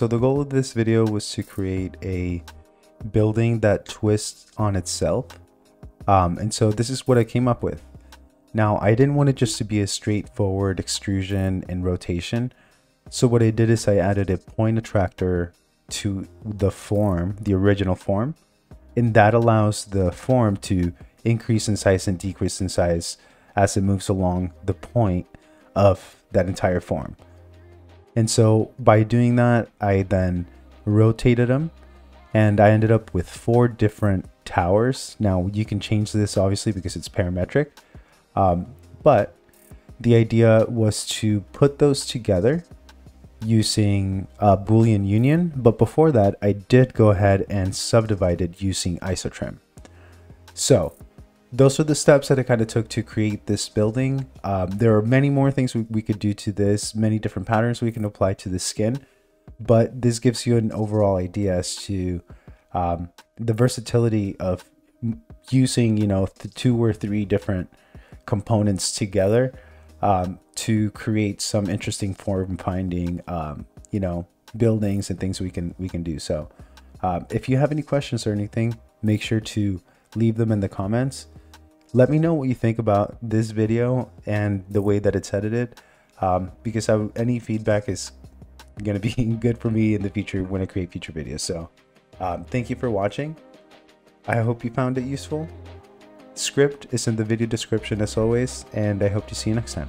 So the goal of this video was to create a building that twists on itself. Um, and so this is what I came up with. Now I didn't want it just to be a straightforward extrusion and rotation. So what I did is I added a point attractor to the form, the original form, and that allows the form to increase in size and decrease in size as it moves along the point of that entire form. And so by doing that, I then rotated them and I ended up with four different towers. Now you can change this obviously because it's parametric, um, but the idea was to put those together using a Boolean union. But before that, I did go ahead and subdivide it using isotrim. So those are the steps that I kind of took to create this building. Um, there are many more things we, we, could do to this, many different patterns we can apply to the skin, but this gives you an overall idea as to um, the versatility of using, you know, two or three different components together um, to create some interesting form finding, um, you know, buildings and things we can we can do. So, um, if you have any questions or anything, make sure to leave them in the comments let me know what you think about this video and the way that it's edited um, because I, any feedback is going to be good for me in the future when I create future videos. So um, thank you for watching. I hope you found it useful. Script is in the video description as always, and I hope to see you next time.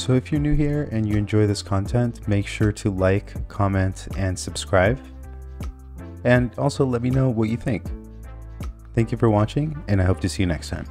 So if you're new here and you enjoy this content, make sure to like, comment, and subscribe. And also let me know what you think. Thank you for watching, and I hope to see you next time.